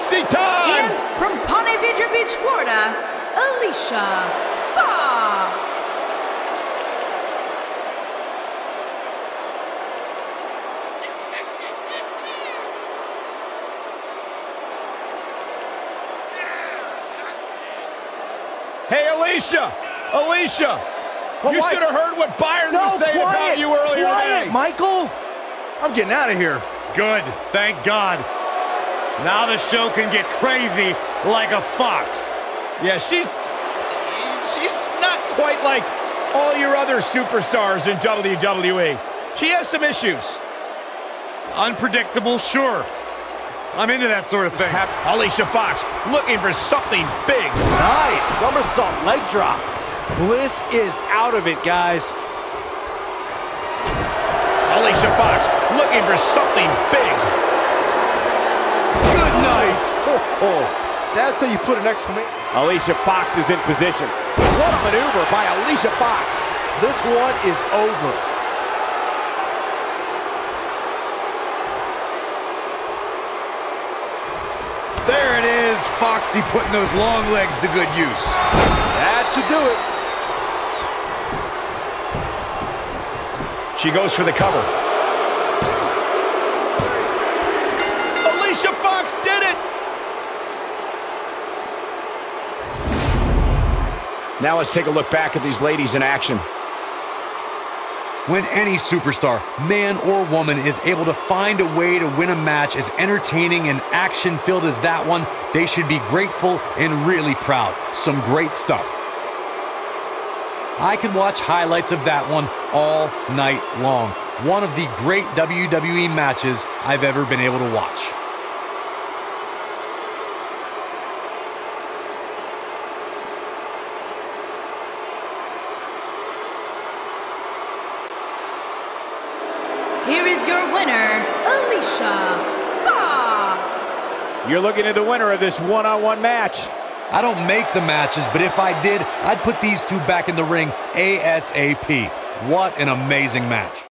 Foxy time! And from Ponte Vedra Beach, Florida, Alicia Fox. Hey, Alicia! Alicia! But you should have heard what Byron No, was saying about you earlier quiet, today. Michael. I'm getting out of here. Good, thank God. Now the show can get crazy like a fox. Yeah, she's she's not quite like all your other superstars in WWE. She has some issues. Unpredictable, sure. I'm into that sort of thing. Hap- Alicia Fox looking for something big. Nice somersault leg drop. Bliss is out of it, guys. Alicia Fox looking for something big. Good. Oh, oh. That's how you put an exclamation. Alicia Fox is in position. What a maneuver by Alicia Fox. This one is over. There it is. Foxy putting those long legs to good use. That should do it. She goes for the cover. Alicia Fox did it! Now let's take a look back at these ladies in action. When any superstar, man or woman, is able to find a way to win a match as entertaining and action filled as that one, they should be grateful and really proud. Some great stuff. I could watch highlights of that one all night long. One of the great WWE matches I've ever been able to watch. Here is your winner, Alicia Fox. You're looking at the winner of this one-on-one match. I don't make the matches, but if I did, I'd put these two back in the ring ASAP. What an amazing match.